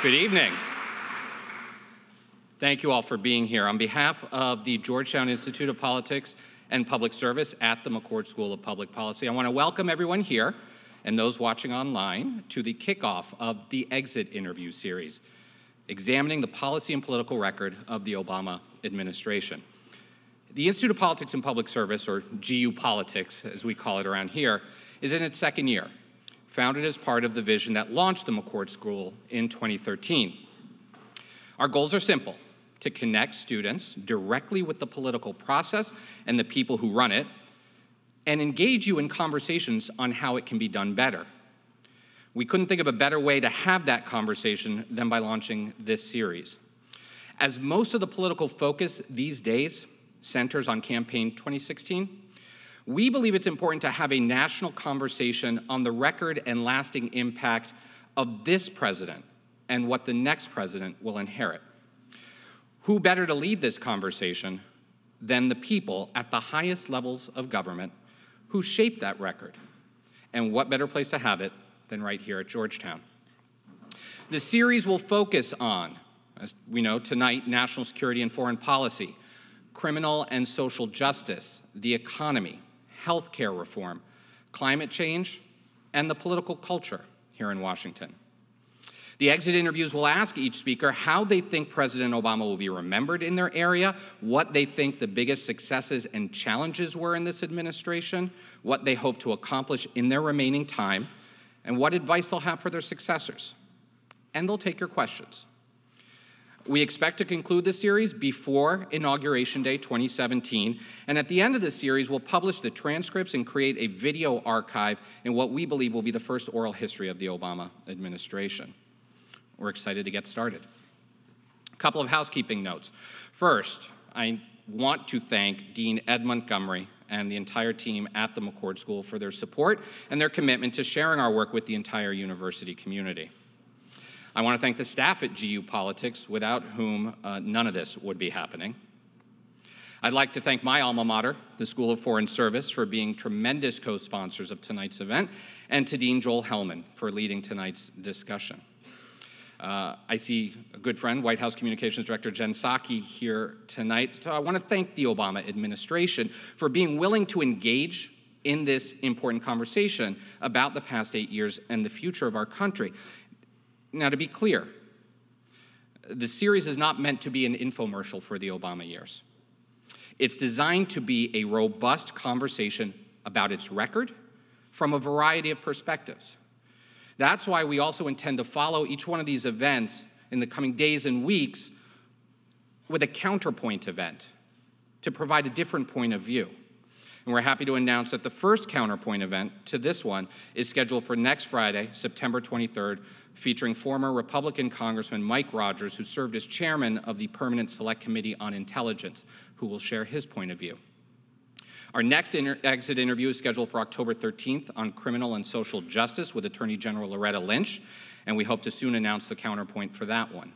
Good evening. Thank you all for being here. On behalf of the Georgetown Institute of Politics and Public Service at the McCourt School of Public Policy, I want to welcome everyone here and those watching online to the kickoff of the Exit Interview Series, examining the policy and political record of the Obama administration. The Institute of Politics and Public Service, or GU Politics as we call it around here, is in its second year founded as part of the vision that launched the McCourt School in 2013. Our goals are simple to connect students directly with the political process and the people who run it, and engage you in conversations on how it can be done better. We couldn't think of a better way to have that conversation than by launching this series. As most of the political focus these days centers on campaign 2016, we believe it's important to have a national conversation on the record and lasting impact of this president and what the next president will inherit. Who better to lead this conversation than the people at the highest levels of government who shape that record? And what better place to have it than right here at Georgetown? The series will focus on, as we know tonight, national security and foreign policy, criminal and social justice, the economy, health care reform, climate change, and the political culture here in Washington. The exit interviews will ask each speaker how they think President Obama will be remembered in their area, what they think the biggest successes and challenges were in this administration, what they hope to accomplish in their remaining time, and what advice they'll have for their successors. And they'll take your questions. We expect to conclude this series before Inauguration Day 2017, and at the end of this series, we'll publish the transcripts and create a video archive in what we believe will be the first oral history of the Obama administration. We're excited to get started. A couple of housekeeping notes. First, I want to thank Dean Ed Montgomery and the entire team at the McCourt School for their support and their commitment to sharing our work with the entire university community. I want to thank the staff at GU Politics, without whom uh, none of this would be happening. I'd like to thank my alma mater, the School of Foreign Service, for being tremendous co-sponsors of tonight's event, and to Dean Joel Hellman for leading tonight's discussion. Uh, I see a good friend, White House Communications Director Jen Psaki, here tonight. So I want to thank the Obama administration for being willing to engage in this important conversation about the past eight years and the future of our country. Now, to be clear, the series is not meant to be an infomercial for the Obama years. It's designed to be a robust conversation about its record from a variety of perspectives. That's why we also intend to follow each one of these events in the coming days and weeks with a counterpoint event to provide a different point of view. And we're happy to announce that the first counterpoint event to this one is scheduled for next Friday, September 23rd, featuring former Republican Congressman Mike Rogers, who served as chairman of the Permanent Select Committee on Intelligence, who will share his point of view. Our next inter exit interview is scheduled for October 13th on criminal and social justice with Attorney General Loretta Lynch, and we hope to soon announce the counterpoint for that one.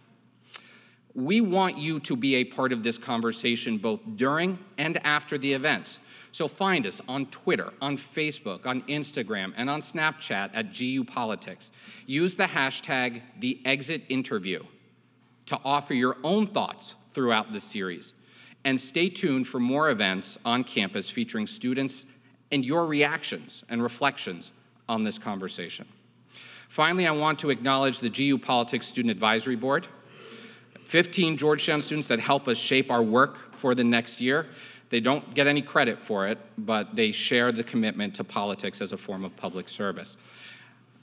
We want you to be a part of this conversation both during and after the events. So find us on Twitter, on Facebook, on Instagram, and on Snapchat at GU Politics. Use the hashtag the exit interview to offer your own thoughts throughout the series. And stay tuned for more events on campus featuring students and your reactions and reflections on this conversation. Finally, I want to acknowledge the GU Politics Student Advisory Board, 15 Georgetown students that help us shape our work for the next year. They don't get any credit for it, but they share the commitment to politics as a form of public service.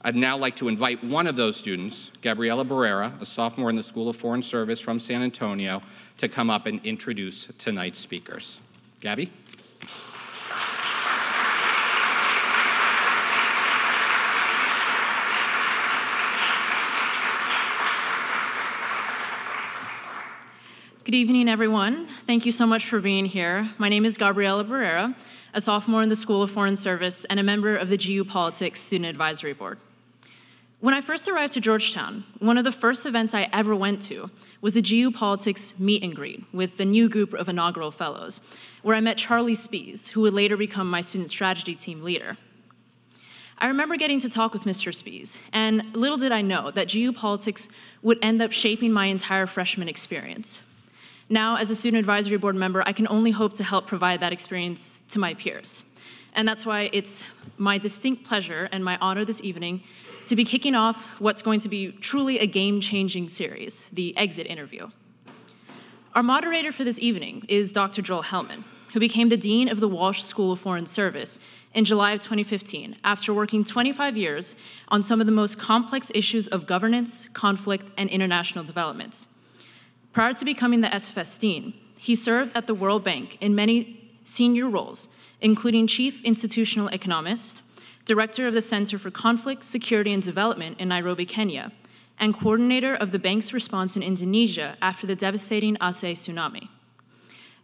I'd now like to invite one of those students, Gabriela Barrera, a sophomore in the School of Foreign Service from San Antonio, to come up and introduce tonight's speakers. Gabby? Good evening, everyone. Thank you so much for being here. My name is Gabriela Barrera, a sophomore in the School of Foreign Service and a member of the GU Politics Student Advisory Board. When I first arrived to Georgetown, one of the first events I ever went to was a GU Politics meet and greet with the new group of inaugural fellows, where I met Charlie Spies, who would later become my student strategy team leader. I remember getting to talk with Mr. Spies, and little did I know that GU politics would end up shaping my entire freshman experience. Now, as a student advisory board member, I can only hope to help provide that experience to my peers. And that's why it's my distinct pleasure and my honor this evening to be kicking off what's going to be truly a game changing series, the Exit Interview. Our moderator for this evening is Dr. Joel Hellman, who became the Dean of the Walsh School of Foreign Service in July of 2015 after working 25 years on some of the most complex issues of governance, conflict, and international developments. Prior to becoming the SFS Dean, he served at the World Bank in many senior roles, including Chief Institutional Economist, Director of the Center for Conflict, Security, and Development in Nairobi, Kenya, and coordinator of the bank's response in Indonesia after the devastating Aceh tsunami.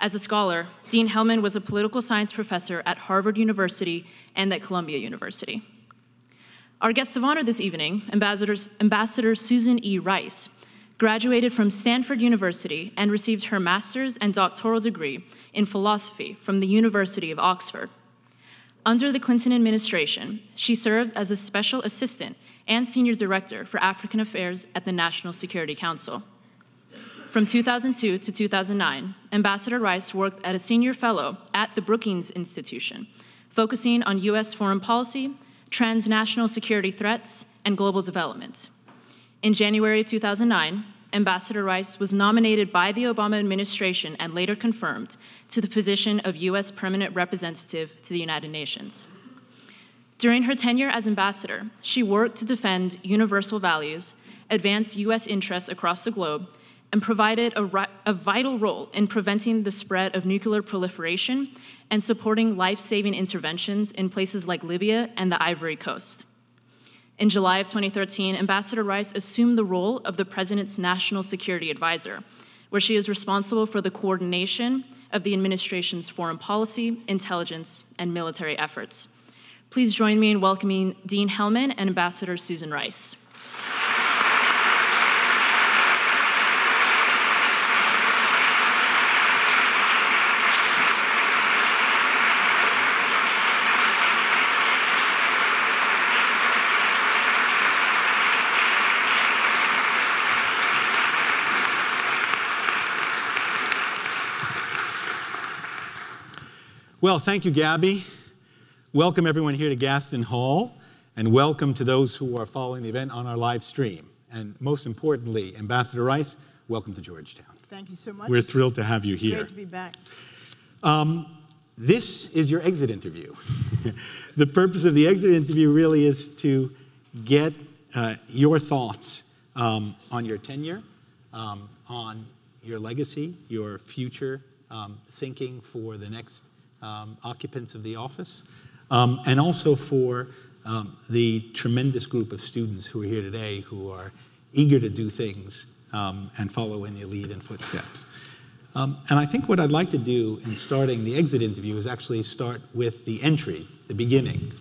As a scholar, Dean Hellman was a political science professor at Harvard University and at Columbia University. Our guest of honor this evening, Ambassador Susan E. Rice, graduated from Stanford University and received her master's and doctoral degree in philosophy from the University of Oxford. Under the Clinton administration, she served as a special assistant and senior director for African Affairs at the National Security Council. From 2002 to 2009, Ambassador Rice worked as a senior fellow at the Brookings Institution, focusing on U.S. foreign policy, transnational security threats, and global development. In January 2009, Ambassador Rice was nominated by the Obama administration and later confirmed to the position of U.S. Permanent Representative to the United Nations. During her tenure as ambassador, she worked to defend universal values, advance U.S. interests across the globe, and provided a, a vital role in preventing the spread of nuclear proliferation and supporting life saving interventions in places like Libya and the Ivory Coast. In July of 2013, Ambassador Rice assumed the role of the President's National Security Advisor, where she is responsible for the coordination of the administration's foreign policy, intelligence, and military efforts. Please join me in welcoming Dean Hellman and Ambassador Susan Rice. Well, thank you, Gabby. Welcome everyone here to Gaston Hall, and welcome to those who are following the event on our live stream. And most importantly, Ambassador Rice, welcome to Georgetown. Thank you so much. We're thrilled to have you it's here. Great to be back. Um, this is your exit interview. the purpose of the exit interview really is to get uh, your thoughts um, on your tenure, um, on your legacy, your future um, thinking for the next um, occupants of the office, um, and also for um, the tremendous group of students who are here today who are eager to do things um, and follow in your lead and footsteps. Um, and I think what I'd like to do in starting the exit interview is actually start with the entry, the beginning.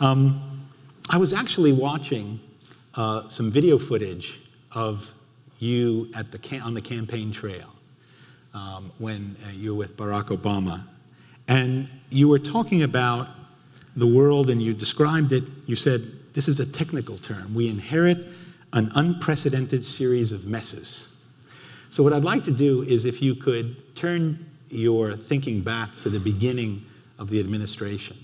Um, I was actually watching uh, some video footage of you at the on the campaign trail um, when uh, you were with Barack Obama and you were talking about the world and you described it. You said, this is a technical term. We inherit an unprecedented series of messes. So, what I'd like to do is if you could turn your thinking back to the beginning of the administration.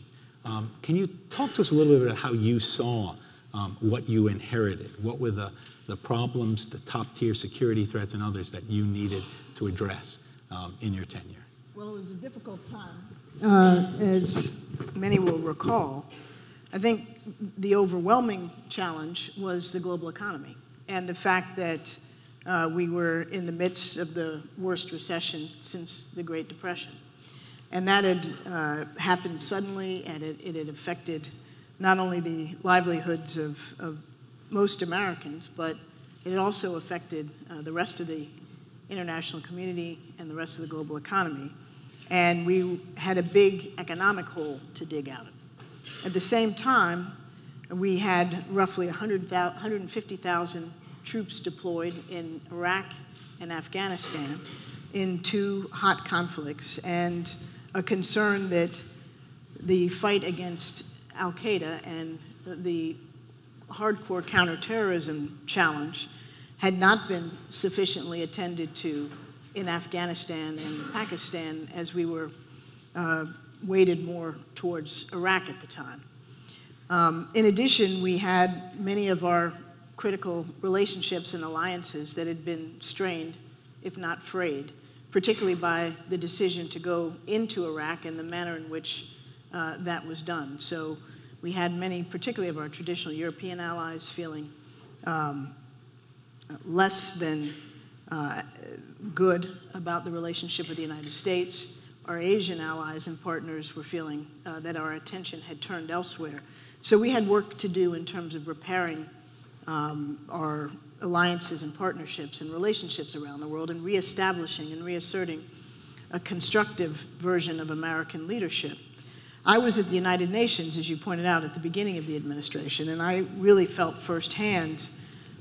Um, can you talk to us a little bit about how you saw um, what you inherited? What were the, the problems, the top tier security threats, and others that you needed to address um, in your tenure? Well, it was a difficult time, uh, as many will recall. I think the overwhelming challenge was the global economy and the fact that uh, we were in the midst of the worst recession since the Great Depression. And that had uh, happened suddenly, and it, it, had affected not only the livelihoods of, of, most Americans, but it also affected uh, the rest of the international community and the rest of the global economy and we had a big economic hole to dig out of. At the same time, we had roughly 150,000 troops deployed in Iraq and Afghanistan in two hot conflicts, and a concern that the fight against Al Qaeda and the hardcore counterterrorism challenge had not been sufficiently attended to in Afghanistan and Pakistan as we were uh, weighted more towards Iraq at the time. Um, in addition, we had many of our critical relationships and alliances that had been strained, if not frayed, particularly by the decision to go into Iraq and the manner in which uh, that was done. So we had many, particularly of our traditional European allies, feeling um, less than uh, good about the relationship with the United States. Our Asian allies and partners were feeling uh, that our attention had turned elsewhere. So we had work to do in terms of repairing um, our alliances and partnerships and relationships around the world and reestablishing and reasserting a constructive version of American leadership. I was at the United Nations, as you pointed out, at the beginning of the administration, and I really felt firsthand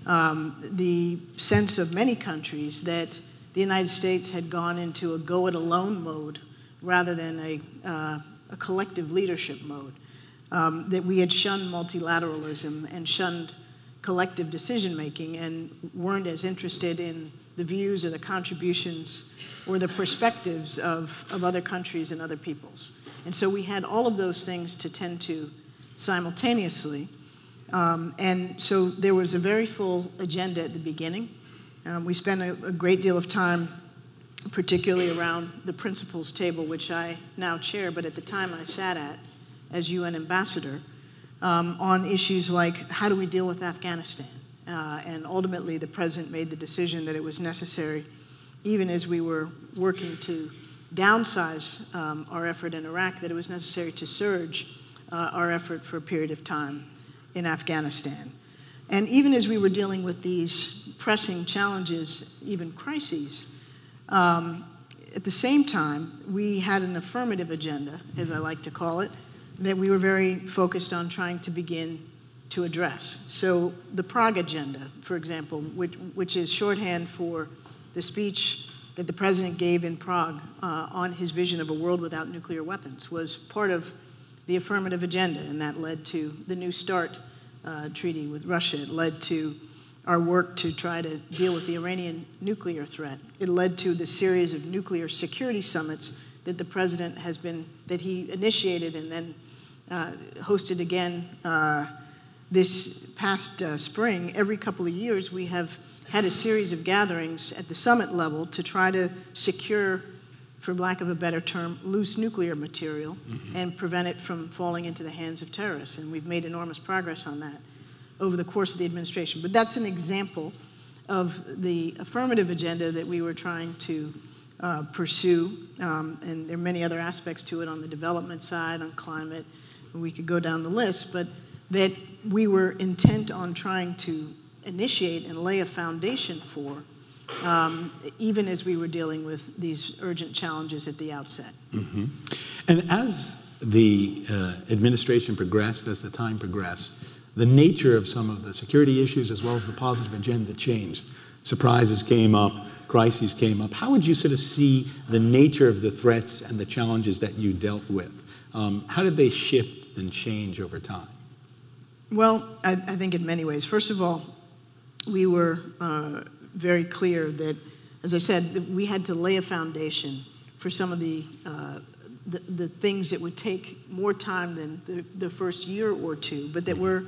um, the sense of many countries that the United States had gone into a go it alone mode rather than a, uh, a collective leadership mode. Um, that we had shunned multilateralism and shunned collective decision making and weren't as interested in the views or the contributions or the perspectives of, of other countries and other peoples. And so we had all of those things to tend to simultaneously. Um, and so there was a very full agenda at the beginning. Um, we spent a, a, great deal of time, particularly around the principals table, which I now chair, but at the time I sat at as UN ambassador um, on issues like how do we deal with Afghanistan? Uh, and ultimately, the president made the decision that it was necessary, even as we were working to downsize um, our effort in Iraq, that it was necessary to surge uh, our effort for a period of time in Afghanistan. And even as we were dealing with these pressing challenges, even crises, um, at the same time, we had an affirmative agenda, as I like to call it, that we were very focused on trying to begin to address. So, the Prague Agenda, for example, which, which is shorthand for the speech that the president gave in Prague uh, on his vision of a world without nuclear weapons, was part of the affirmative agenda, and that led to the New START uh, treaty with Russia. It led to our work to try to deal with the Iranian nuclear threat. It led to the series of nuclear security summits that the president has been, that he initiated and then uh, hosted again uh, this past uh, spring. Every couple of years, we have had a series of gatherings at the summit level to try to secure, for lack of a better term, loose nuclear material mm-hmm. and prevent it from falling into the hands of terrorists. And we've made enormous progress on that over the course of the administration. But that's an example of the affirmative agenda that we were trying to uh, pursue. Um, and there are many other aspects to it on the development side, on climate. We could go down the list, but that we were intent on trying to initiate and lay a foundation for, um, even as we were dealing with these urgent challenges at the outset. Mm-hmm. And as the uh, administration progressed, as the time progressed, the nature of some of the security issues as well as the positive agenda changed. Surprises came up, crises came up. How would you sort of see the nature of the threats and the challenges that you dealt with? Um, how did they shift and change over time? Well, I, I think in many ways. First of all, we were uh, very clear that, as I said, we had to lay a foundation for some of the, uh, the, the, things that would take more time than the, the first year or two, but that were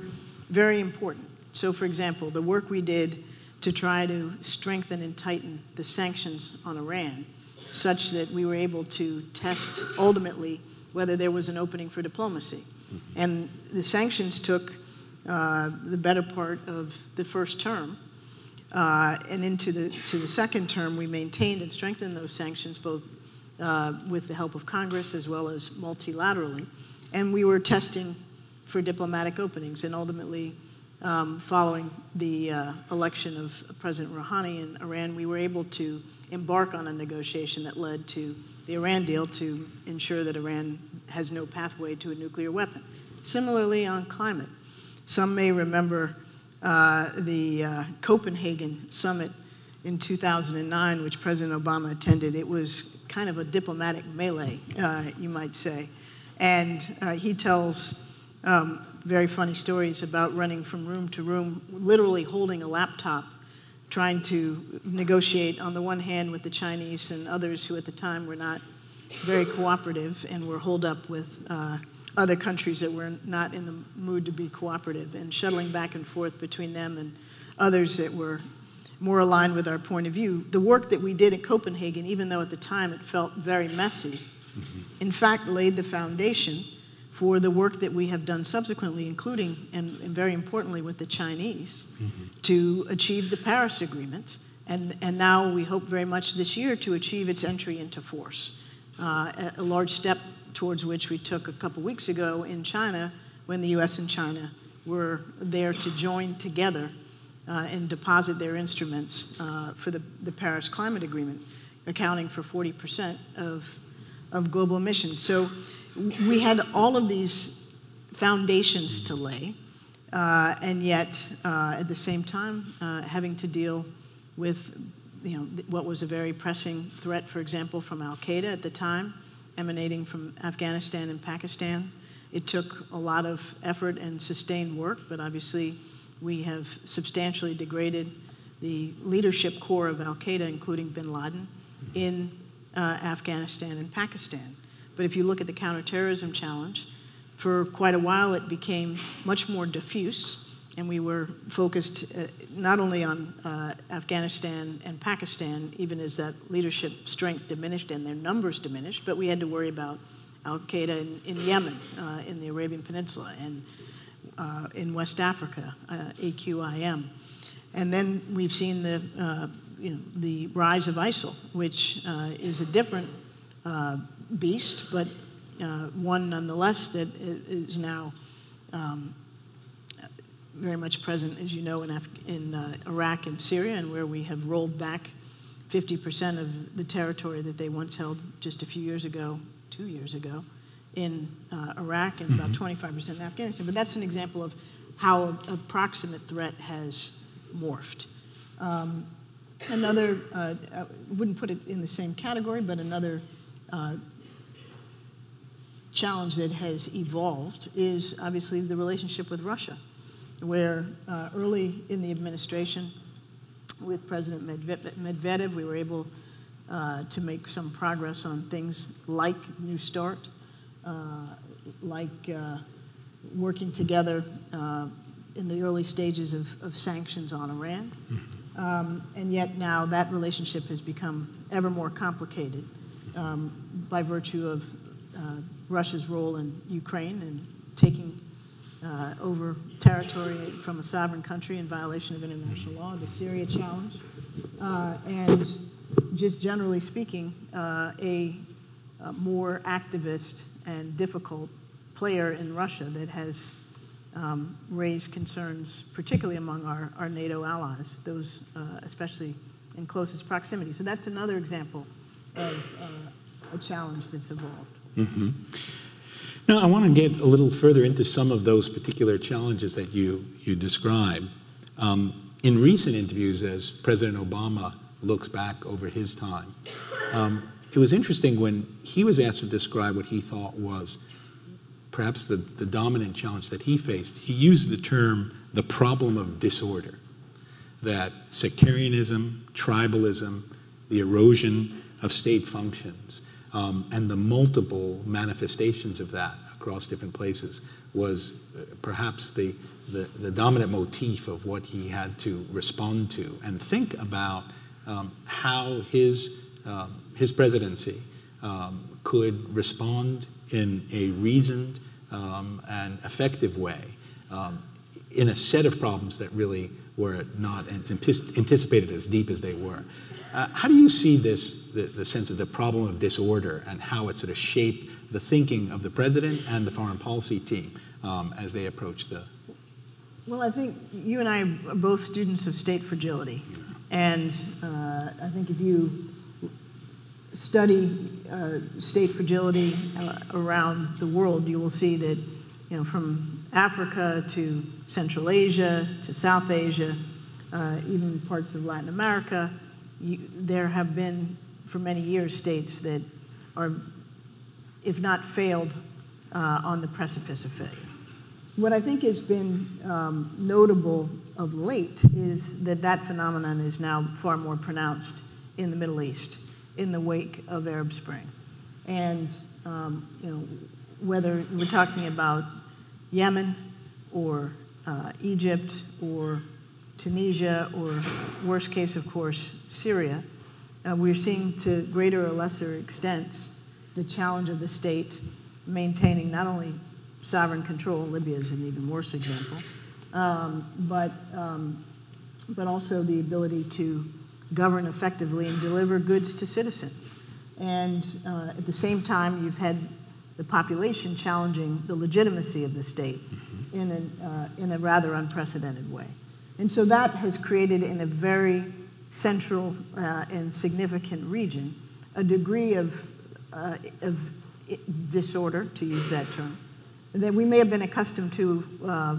very important. So, for example, the work we did to try to strengthen and tighten the sanctions on Iran, such that we were able to test ultimately whether there was an opening for diplomacy. And the sanctions took uh, the better part of the first term. Uh, and into the, to the second term, we maintained and strengthened those sanctions both uh, with the help of Congress as well as multilaterally. And we were testing for diplomatic openings. And ultimately, um, following the uh, election of President Rouhani in Iran, we were able to embark on a negotiation that led to the Iran deal to ensure that Iran has no pathway to a nuclear weapon. Similarly, on climate, some may remember uh, the uh, Copenhagen summit in 2009, which President Obama attended. It was kind of a diplomatic melee, uh, you might say. And uh, he tells um, very funny stories about running from room to room, literally holding a laptop, trying to negotiate on the one hand with the Chinese and others who at the time were not very cooperative and were holed up with uh, other countries that were not in the mood to be cooperative, and shuttling back and forth between them and others that were more aligned with our point of view. The work that we did in Copenhagen, even though at the time it felt very messy, mm-hmm. in fact laid the foundation for the work that we have done subsequently, including and, and very importantly with the Chinese, mm-hmm. to achieve the Paris Agreement. And, and now we hope very much this year to achieve its entry into force. Uh, a, a large step towards which we took a couple weeks ago in China when the US and China were there to join together uh, and deposit their instruments uh, for the, the Paris Climate Agreement, accounting for 40% of, of global emissions. So we had all of these foundations to lay, uh, and yet uh, at the same time uh, having to deal with you know, what was a very pressing threat, for example, from Al Qaeda at the time, emanating from Afghanistan and Pakistan. It took a lot of effort and sustained work, but obviously we have substantially degraded the leadership core of Al Qaeda, including bin Laden, in uh, Afghanistan and Pakistan. But if you look at the counterterrorism challenge, for quite a while it became much more diffuse and we were focused uh, not only on uh, Afghanistan and Pakistan, even as that leadership strength diminished and their numbers diminished, but we had to worry about Al Qaeda in, in Yemen, uh, in the Arabian Peninsula, and uh, in West Africa, uh, AQIM. And then we've seen the, uh, you know, the rise of ISIL, which is a different beast, but one nonetheless that is now. Um, very much present, as you know, in, Af- in uh, Iraq and Syria, and where we have rolled back 50% of the territory that they once held just a few years ago, two years ago, in uh, Iraq, and about 25% mm-hmm. in Afghanistan. But that's an example of how a, a proximate threat has morphed. Um, another, uh, I wouldn't put it in the same category, but another uh, challenge that has evolved is obviously the relationship with Russia where uh, early in the administration with President Medvedev, we were able uh, to make some progress on things like New START, uh, like uh, working together uh, in the early stages of, of sanctions on Iran. Um, and yet now that relationship has become ever more complicated um, by virtue of uh, Russia's role in Ukraine and taking uh, over territory from a sovereign country in violation of international law, the Syria challenge, uh, and just generally speaking, uh, a, a, more activist and difficult player in Russia that has um, raised concerns, particularly among our, our NATO allies, those uh, especially in closest proximity. So that's another example of uh, a challenge that's evolved. Mm-hmm. Now, I want to get a little further into some of those particular challenges that you, you describe. Um, in recent interviews, as President Obama looks back over his time, um, it was interesting when he was asked to describe what he thought was perhaps the, the dominant challenge that he faced. He used the term the problem of disorder, that sectarianism, tribalism, the erosion of state functions, um, and the multiple manifestations of that across different places was uh, perhaps the, the, the, dominant motif of what he had to respond to and think about um, how his, um, his presidency um, could respond in a reasoned um, and effective way in a set of problems that really were not anticipated as deep as they were. Uh, how do you see this, the, the, sense of the problem of disorder and how it sort of shaped the thinking of the president and the foreign policy team um, as they approach the? Well, I think you and I are both students of state fragility. And uh, I think if you study uh, state fragility uh, around the world, you will see that, you know, from Africa to Central Asia to South Asia, uh, even parts of Latin America, you, there have been for many years states that are, if not failed, uh, on the precipice of failure. What I think has been um, notable of late is that that phenomenon is now far more pronounced in the Middle East in the wake of Arab Spring. And, um, you know, whether we're talking about Yemen or uh, Egypt or Tunisia or, worst case, of course, Syria, uh, we're seeing to greater or lesser extents the challenge of the state maintaining not only sovereign control, Libya is an even worse example, um, but, um, but also the ability to govern effectively and deliver goods to citizens. And uh, at the same time, you've had the population challenging the legitimacy of the state in a, uh, in a rather unprecedented way. And so that has created in a very central uh, and significant region a degree of, uh, of disorder, to use that term, that we may have been accustomed to uh,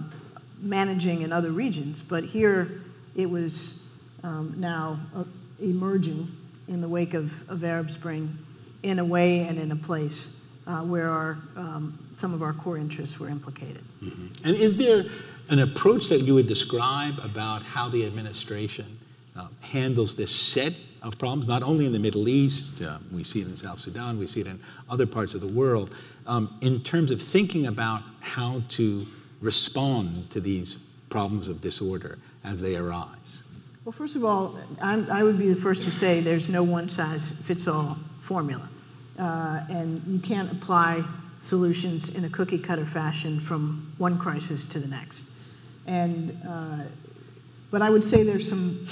managing in other regions, but here it was um, now uh, emerging in the wake of, of Arab Spring in a way and in a place uh, where our, um, some of our core interests were implicated. Mm-hmm. And is there an approach that you would describe about how the administration uh, handles this set of problems, not only in the Middle East, uh, we see it in South Sudan, we see it in other parts of the world, um, in terms of thinking about how to respond to these problems of disorder as they arise? Well, first of all, I'm, i would be the first to say there's no one size fits all formula. Uh, and you can't apply solutions in a cookie cutter fashion from one crisis to the next. And, uh, but I would say there's some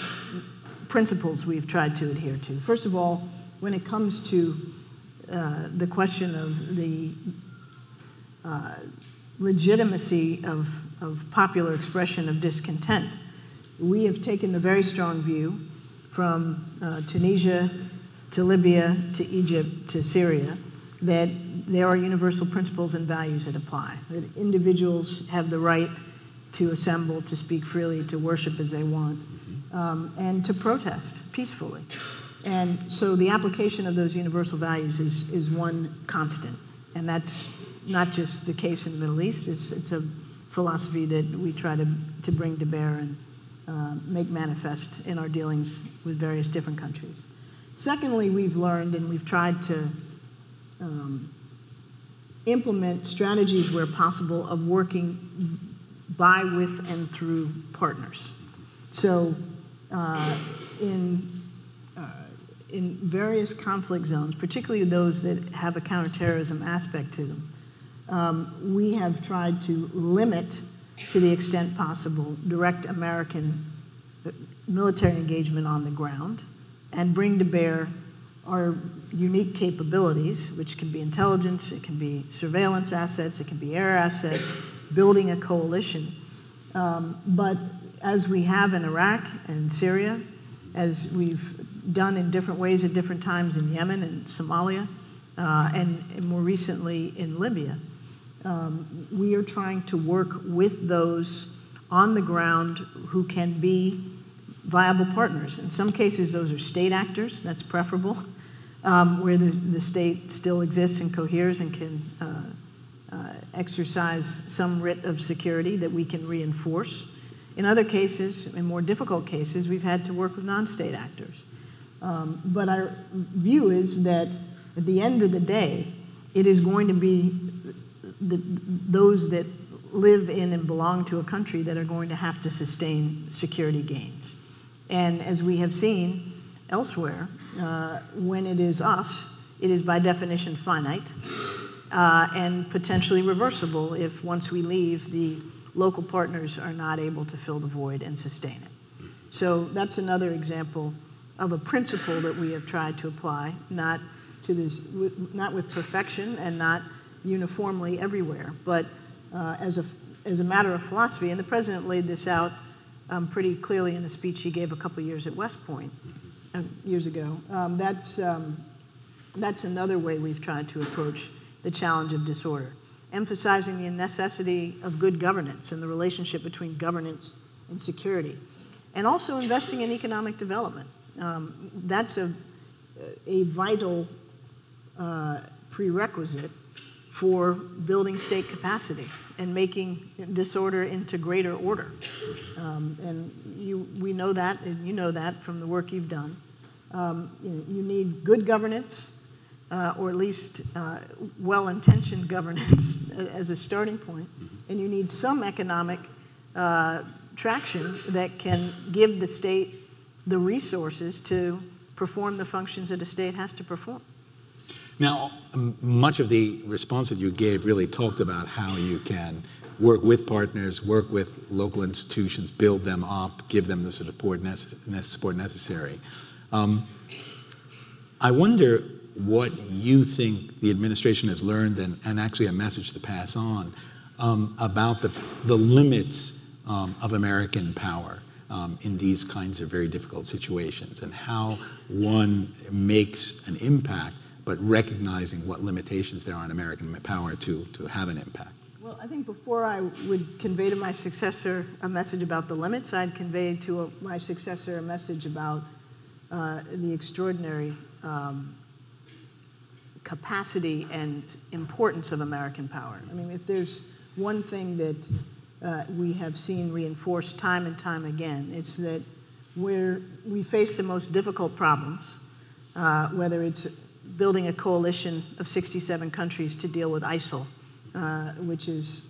principles we've tried to adhere to. First of all, when it comes to uh, the question of the uh, legitimacy of, of popular expression of discontent, we have taken the very strong view from uh, Tunisia to Libya to Egypt to Syria that there are universal principles and values that apply, that individuals have the right to assemble, to speak freely, to worship as they want, um, and to protest peacefully. And so the application of those universal values is, is one constant. And that's not just the case in the Middle East, it's, it's a philosophy that we try to, to bring to bear and uh, make manifest in our dealings with various different countries. Secondly, we've learned and we've tried to um, implement strategies where possible of working by, with, and through partners. So, uh, in, uh, in various conflict zones, particularly those that have a counterterrorism aspect to them, um, we have tried to limit, to the extent possible, direct American uh, military engagement on the ground and bring to bear our unique capabilities, which can be intelligence, it can be surveillance assets, it can be air assets, building a coalition. Um, but as we have in Iraq and Syria, as we've done in different ways at different times in Yemen and Somalia, uh, and, and, more recently in Libya, um, we are trying to work with those on the ground who can be viable partners. In some cases, those are state actors, that's preferable, um, where the, the state still exists and coheres and can uh, exercise some writ of security that we can reinforce. In other cases, in more difficult cases, we've had to work with non state actors. Um, but our view is that at the end of the day, it is going to be the, those that live in and belong to a country that are going to have to sustain security gains. And as we have seen elsewhere, uh, when it is us, it is by definition finite uh, and potentially reversible if once we leave, the local partners are not able to fill the void and sustain it. So that's another example of a principle that we have tried to apply, not to this, not with perfection and not uniformly everywhere, but uh, as a as a matter of philosophy. And the president laid this out um, pretty clearly in a speech he gave a couple years at West Point uh, years ago. Um, that's, um, that's another way we've tried to approach the challenge of disorder, emphasizing the necessity of good governance and the relationship between governance and security, and also investing in economic development. Um, that's a, a vital uh, prerequisite for building state capacity. and making disorder into greater order. Um, and you, we know that, and you know that from the work you've done. Um, you, know, you, need good governance, uh, or at least uh, well intentioned governance as a starting point, and you need some economic uh, traction that can give the state the resources to perform the functions that a state has to perform. Now, much of the response that you gave really talked about how you can work with partners, work with local institutions, build them up, give them the support, necess- support necessary. Um, I wonder what you think the administration has learned and, and actually a message to pass on um, about the, the limits um, of American power um, in these kinds of very difficult situations and how one makes an impact, but recognizing what limitations there are on American power to, to have an impact. Well, I think before I would convey to my successor a message about the limits, I'd convey to a, my successor a message about uh, the extraordinary um, capacity and importance of American power. I mean, if there's one thing that uh, we have seen reinforced time and time again. It's that where we face the most difficult problems, uh, whether it's building a coalition of 67 countries to deal with ISIL, uh, which is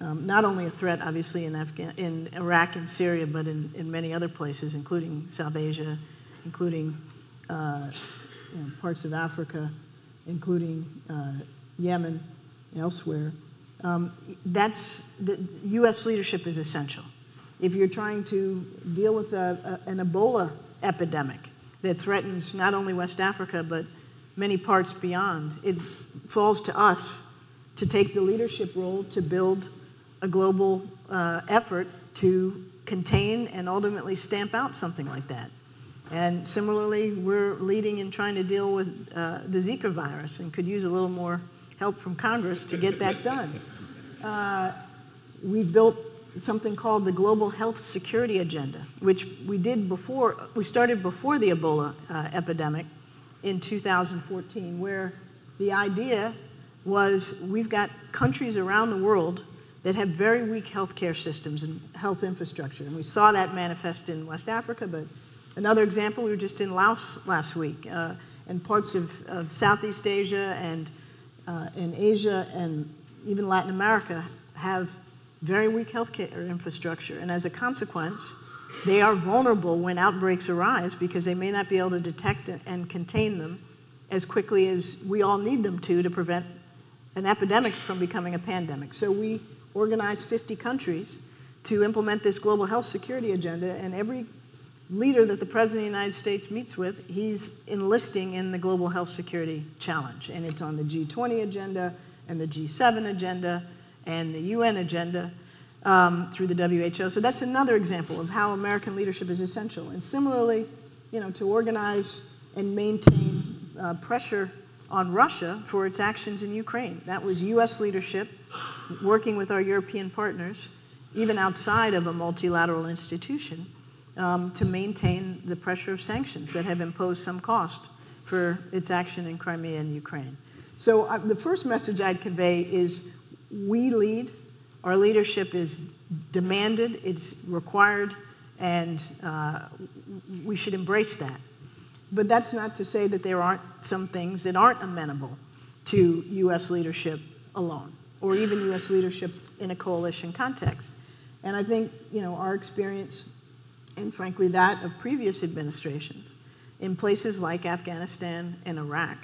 um, not only a threat, obviously, in, Afghan- in Iraq and Syria, but in, in many other places, including South Asia, including uh, you know, parts of Africa, including uh, Yemen, elsewhere um, that's the U.S. leadership is essential. If you're trying to deal with a, a, an Ebola epidemic that threatens not only West Africa but many parts beyond, it falls to us to take the leadership role to build a global uh, effort to contain and ultimately stamp out something like that. And similarly, we're leading in trying to deal with uh, the Zika virus and could use a little more help from Congress to get that done. Uh, we built something called the Global Health Security Agenda, which we did before, we started before the Ebola uh, epidemic in 2014, where the idea was we've got countries around the world that have very weak healthcare systems and health infrastructure. And we saw that manifest in West Africa, but another example, we were just in Laos last week, uh, and parts of, of Southeast Asia and, uh, and Asia and even Latin America, have very weak healthcare infrastructure. And as a consequence, they are vulnerable when outbreaks arise because they may not be able to detect and contain them as quickly as we all need them to to prevent an epidemic from becoming a pandemic. So we organized 50 countries to implement this global health security agenda, and every leader that the President of the United States meets with, he's enlisting in the global health security challenge. And it's on the G20 agenda, and the G7 agenda and the UN agenda um, through the WHO. So that's another example of how American leadership is essential. And similarly, you know, to organize and maintain uh, pressure on Russia for its actions in Ukraine. That was U.S. leadership working with our European partners, even outside of a multilateral institution, um, to maintain the pressure of sanctions that have imposed some cost for its action in Crimea and Ukraine. So uh, the first message I'd convey is we lead. Our leadership is demanded, it's required, and uh, we should embrace that. But that's not to say that there aren't some things that aren't amenable to U.S. leadership alone, or even U.S. leadership in a coalition context. And I think, you know, our experience, and frankly that of previous administrations, in places like Afghanistan and Iraq,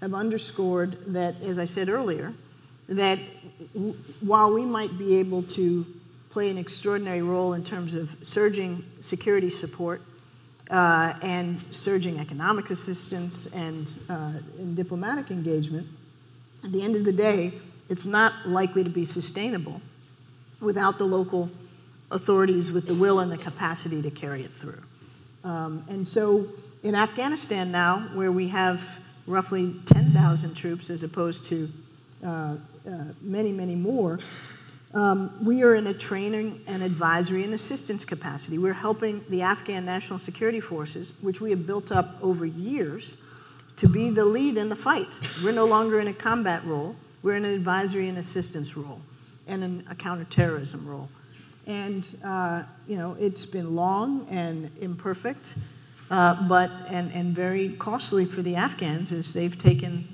have underscored that, as I said earlier, that while we might be able to play an extraordinary role in terms of surging security support uh, and surging economic assistance and, uh, and diplomatic engagement, at the end of the day, it's not likely to be sustainable without the local authorities with the will and the capacity to carry it through. Um, and so in Afghanistan now, where we have roughly 10,000 troops as opposed to uh, uh, many, many more. Um, we are in a training and advisory and assistance capacity. We're helping the Afghan National Security Forces, which we have built up over years, to be the lead in the fight. We're no longer in a combat role, we're in an advisory and assistance role. and in a counterterrorism role. And, uh, you know, it's been long and imperfect, uh, but, and, and very costly for the Afghans as they've taken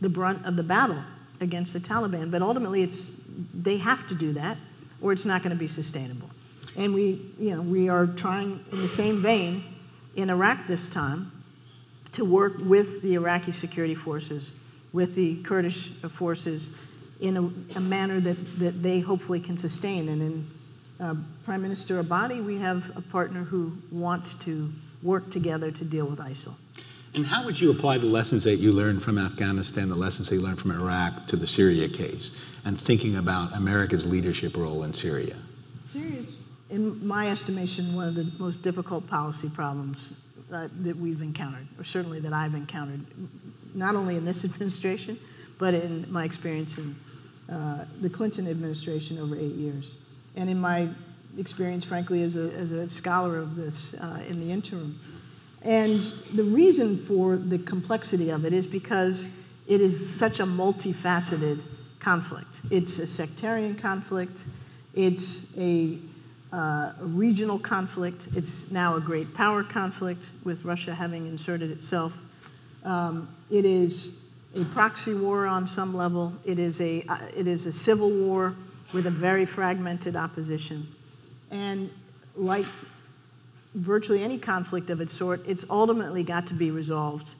the brunt of the battle against the Taliban. But ultimately, it's, they have to do that, or it's not going to be sustainable. And we, you know, we are trying in the same vein in Iraq this time to work with the Iraqi security forces, with the Kurdish forces, in a, a manner that, that they hopefully can sustain. And in uh, Prime Minister Abadi, we have a partner who wants to work together to deal with ISIL. And how would you apply the lessons that you learned from Afghanistan, the lessons that you learned from Iraq to the Syria case, and thinking about America's leadership role in Syria? Syria is, in my estimation, one of the most difficult policy problems uh, that we've encountered, or certainly that I've encountered, not only in this administration, but in my experience in uh, the Clinton administration over eight years. And in my experience, frankly, as a, as a scholar of this uh, in the interim. And the reason for the complexity of it is because it is such a multifaceted conflict. It's a sectarian conflict, it's a, uh, a, regional conflict, it's now a great power conflict with Russia having inserted itself. Um, it is a proxy war on some level, it is a, uh, it is a civil war with a very fragmented opposition. And like virtually any conflict of its sort, it's ultimately got to be resolved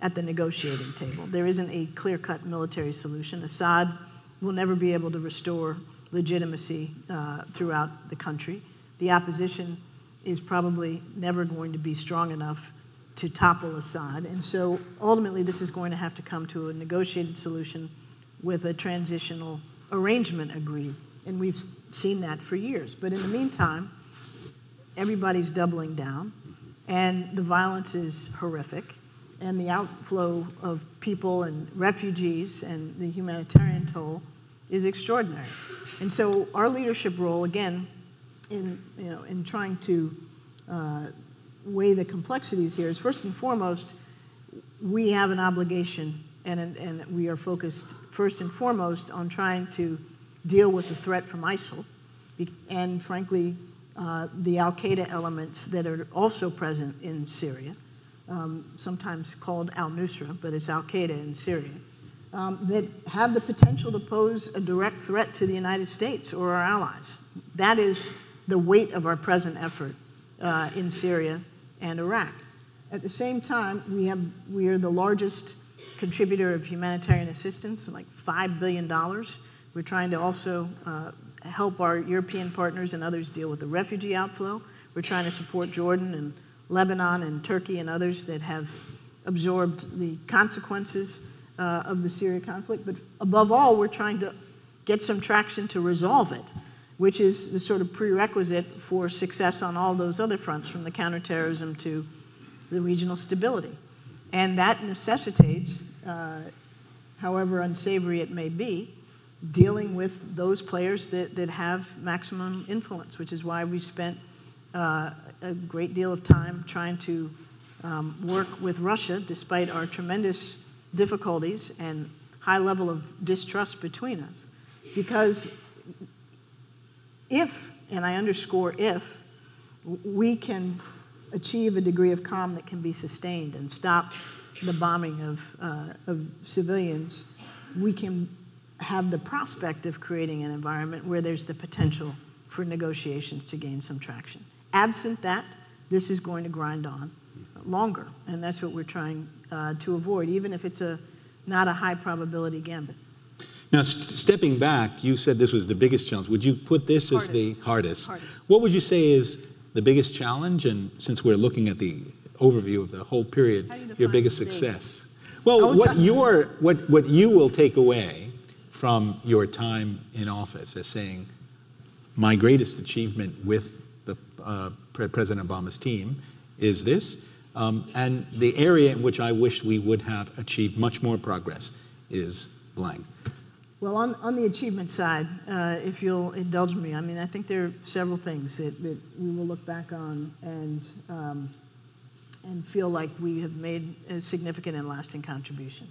at the negotiating table. There isn't a clear cut military solution. Assad will never be able to restore legitimacy uh, throughout the country. The opposition is probably never going to be strong enough to topple Assad. And so ultimately, this is going to have to come to a negotiated solution with a transitional arrangement agreed. And we've seen that for years. But in the meantime, everybody's doubling down, and the violence is horrific, and the outflow of people and refugees and the humanitarian toll is extraordinary. And so our leadership role, again, in, you know, in trying to uh, weigh the complexities here is first and foremost, we have an obligation and, and we are focused first and foremost on trying to deal with the threat from ISIL and, frankly, uh, the Al Qaeda elements that are also present in Syria, um, sometimes called Al Nusra, but it's Al Qaeda in Syria, um, that have the potential to pose a direct threat to the United States or our allies. That is the weight of our present effort uh, in Syria and Iraq. At the same time, we, have, we are the largest contributor of humanitarian assistance, like $5 billion. We're trying to also uh, help our European partners and others deal with the refugee outflow. We're trying to support Jordan and Lebanon and Turkey and others that have absorbed the consequences uh, of the Syria conflict. But above all, we're trying to get some traction to resolve it, which is the sort of prerequisite for success on all those other fronts, from the counterterrorism to the regional stability. And that necessitates, uh, however unsavory it may be, dealing with those players that, that have maximum influence, which is why we spent uh, a great deal of time trying to um, work with Russia, despite our tremendous difficulties and high level of distrust between us. Because if, and I underscore if, we can achieve a degree of calm that can be sustained and stop the bombing of, uh, of civilians, we can have the prospect of creating an environment where there's the potential for negotiations to gain some traction. Absent that, this is going to grind on longer, and that's what we're trying uh, to avoid, even if it's a not a high probability gambit. Now, st- stepping back, you said this was the biggest challenge. Would you put this hardest. as the hardest? hardest? What would you say is the biggest challenge? And since we're looking at the overview of the whole period, you your biggest big? success. Well, what your what what you will take away from your time in office as saying, my greatest achievement with the uh, President Obama's team is this, um, and the area in which I wish we would have achieved much more progress is blank. Well, on, on the achievement side, uh, if you'll indulge me, I mean, I think there are several things that, that we will look back on and, um, and feel like we have made a significant and lasting contribution.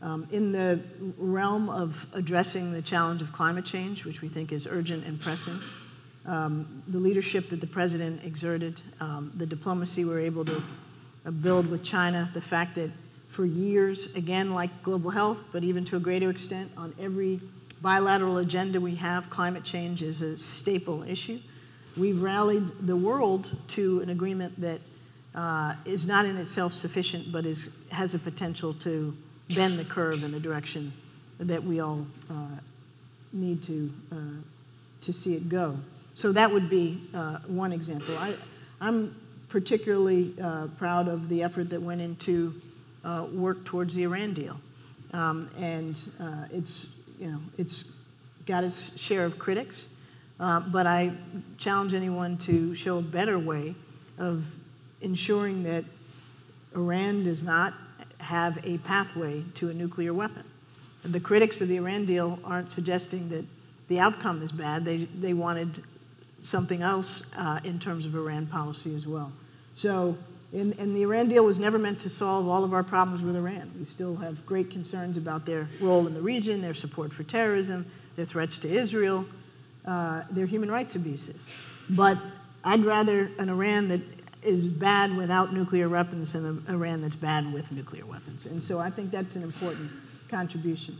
Um, in the realm of addressing the challenge of climate change, which we think is urgent and pressing, um, the leadership that the president exerted, um, the diplomacy we were able to uh, build with China, the fact that for years, again, like global health, but even to a greater extent, on every bilateral agenda we have, climate change is a staple issue. We've rallied the world to an agreement that uh, is not in itself sufficient, but is, has a potential to bend the curve in a direction that we all uh, need to, uh, to see it go. So that would be uh, one example. I, I'm particularly uh, proud of the effort that went into uh, work towards the Iran deal. Um, and it's, you know, it's got its share of critics, but I challenge anyone to show a better way of ensuring that Iran does not have a pathway to a nuclear weapon. The critics of the Iran deal aren't suggesting that the outcome is bad. They, they wanted something else uh, in terms of Iran policy as well. So, and, and the Iran deal was never meant to solve all of our problems with Iran. We still have great concerns about their role in the region, their support for terrorism, their threats to Israel, uh, their human rights abuses. But I'd rather an Iran that is bad without nuclear weapons and Iran that's bad with nuclear weapons. And so I think that's an important contribution.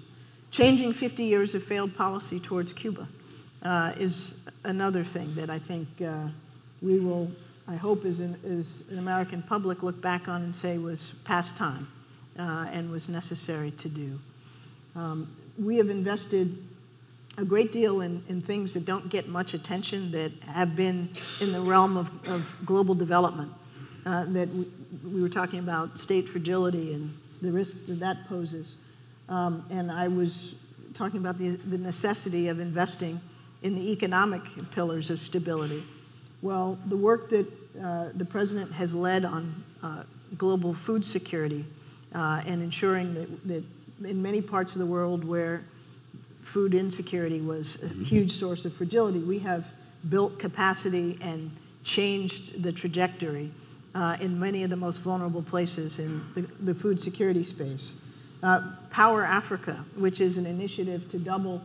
Changing 50 years of failed policy towards Cuba uh, is another thing that I think uh, we will, I hope, as an, as an, American public, look back on and say was past time uh, and was necessary to do. Um, we have invested a great deal in, in things that don't get much attention that have been in the realm of, of global development. Uh, that we, we, were talking about state fragility and the risks that that poses. Um, and I was talking about the, the necessity of investing in the economic pillars of stability. Well, the work that uh, the president has led on uh, global food security uh, and ensuring that, that in many parts of the world where food insecurity was a mm-hmm. huge source of fragility. We have built capacity and changed the trajectory uh, in many of the most vulnerable places in the, the food security space. Uh, Power Africa, which is an initiative to double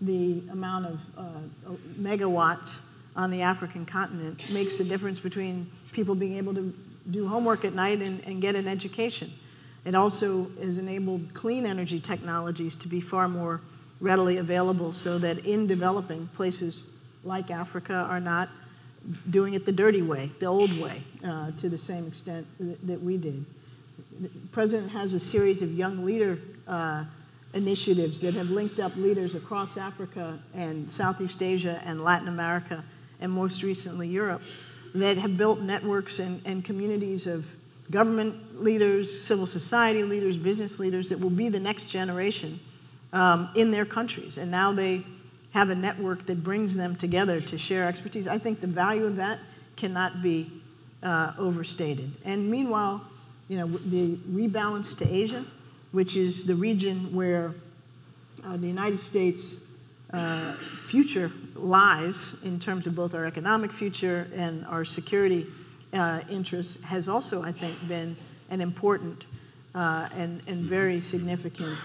the amount of uh, megawatts on the African continent, makes a difference between people being able to do homework at night and, and get an education. It also has enabled clean energy technologies to be far more readily available so that in developing places like Africa are not doing it the dirty way, the old way, uh, to the same extent that, that, we did. The president has a series of young leader uh, initiatives that have linked up leaders across Africa and Southeast Asia and Latin America and most recently Europe that have built networks and, and communities of government leaders, civil society leaders, business leaders that will be the next generation um, in their countries. And now they have a network that brings them together to share expertise. I think the value of that cannot be uh, overstated. And meanwhile, you know, the rebalance to Asia, which is the region where uh, the United States' uh, future lies in terms of both our economic future and our security uh, interests, has also, I think, been an important uh, and, and very significant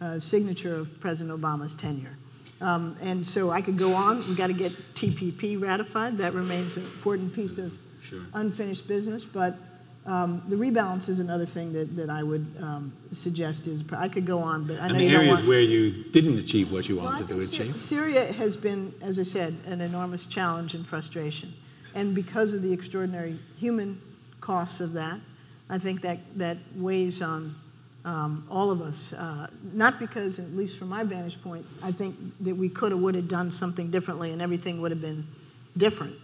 uh, signature of President Obama's tenure. Um, and so I could go on. We've got to get TPP ratified. That remains an important piece of sure. unfinished business. But um, the rebalance is another thing that, that I would um, suggest is I could go on, but I know and the you areas want... where you didn't achieve what you wanted well, to achieve. Syria has been, as I said, an enormous challenge and frustration, and because of the extraordinary human costs of that, I think that that weighs on um, all of us. Uh, not because, at least from my vantage point, I think that we could have, would have done something differently and everything would have been different.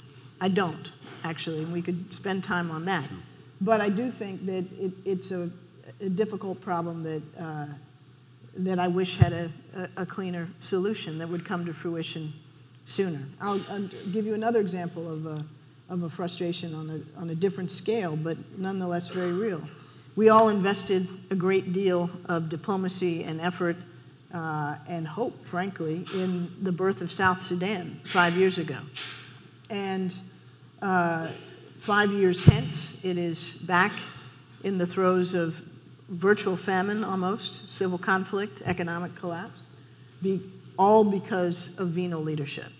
I don't, actually, and we could spend time on that. But I do think that it, it's a, a, difficult problem that, uh, that I wish had a, a, cleaner solution that would come to fruition sooner. I'll, I'll give you another example of a, of a frustration on a, on a different scale, but nonetheless very real. We all invested a great deal of diplomacy and effort uh, and hope, frankly, in the birth of South Sudan five years ago. And uh, five years hence, it is back in the throes of virtual famine almost, civil conflict, economic collapse, be, all because of venal leadership.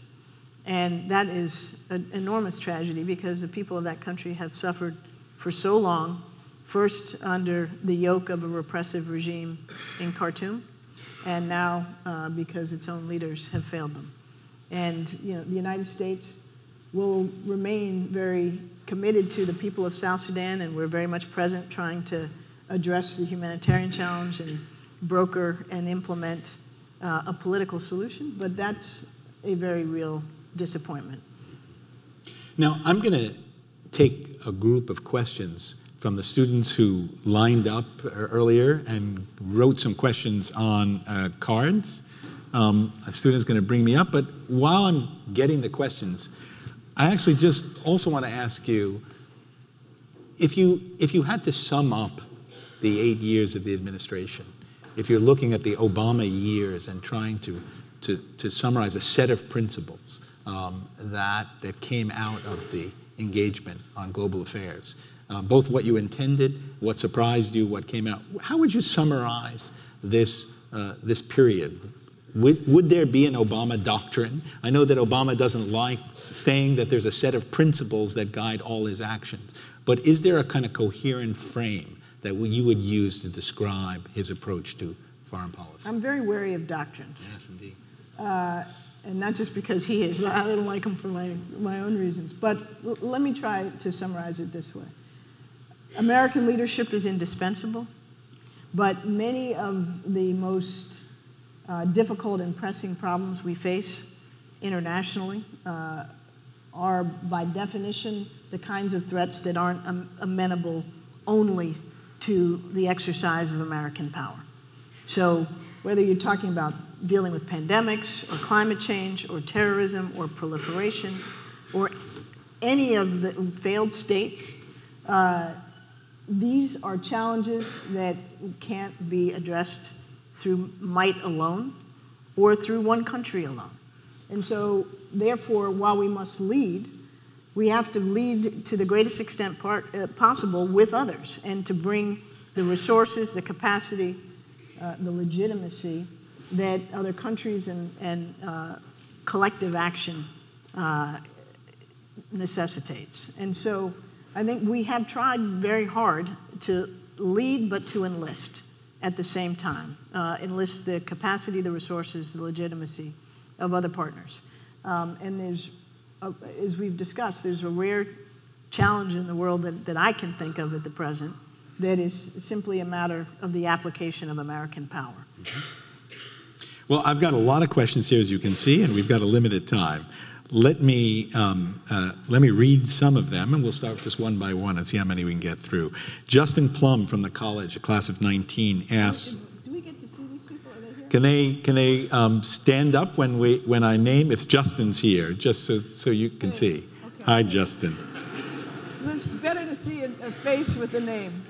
And that is an enormous tragedy because the people of that country have suffered for so long, first under the yoke of a repressive regime in Khartoum, and now uh, because its own leaders have failed them. And you know, the United States will remain very committed to the people of South Sudan, and we're very much present trying to address the humanitarian challenge and broker and implement uh, a political solution. But that's a very real disappointment. Now, I'm going to take a group of questions from the students who lined up earlier and wrote some questions on uh, cards. Um, a student's going to bring me up, but while I'm getting the questions, I actually just also want to ask you if you if you had to sum up the eight years of the administration, if you're looking at the Obama years and trying to to, to summarize a set of principles um, that that came out of the engagement on global affairs, uh, both what you intended, what surprised you, what came out. How would you summarize this uh, this period? Would, would there be an Obama doctrine? I know that Obama doesn't like saying that there's a set of principles that guide all his actions. But is there a kind of coherent frame that you would use to describe his approach to foreign policy? I'm very wary of doctrines. Yes, indeed. Uh, and not just because he is. I don't like him for my, my own reasons. But l- let me try to summarize it this way American leadership is indispensable, but many of the most uh, difficult and pressing problems we face internationally uh, are, by definition, the kinds of threats that aren't amenable only to the exercise of American power. So, whether you're talking about dealing with pandemics or climate change or terrorism or proliferation or any of the failed states, uh, these are challenges that can't be addressed through might alone or through one country alone. And so, therefore, while we must lead, we have to lead to the greatest extent part, uh, possible with others and to bring the resources, the capacity, uh, the legitimacy that other countries and, and uh, collective action uh, necessitates. And so I think we have tried very hard to lead but to enlist at the same time, uh, enlist the capacity, the resources, the legitimacy of other partners. Um, and there's, a, as we've discussed, there's a rare challenge in the world that, that I can think of at the present that is simply a matter of the application of American power. Well, I've got a lot of questions here, as you can see, and we've got a limited time. Let me, um, uh, let me read some of them, and we'll start just one by one and see how many we can get through. Justin Plum from the college, a class of 19, asks, can they can they um, stand up when we when I name? If Justin's here, just so so you can see. Okay. Hi, Justin. So it's better to see a, a face with the name.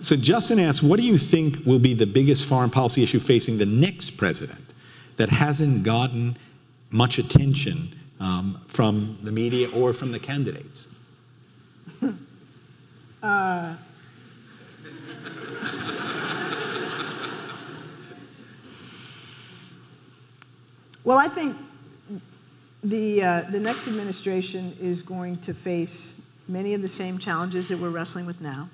So Justin asks, what do you think will be the biggest foreign policy issue facing the next president that hasn't gotten much attention um, from the media or from the candidates? uh, Well, I think the, uh, the next administration is going to face many of the same challenges that we're wrestling with now.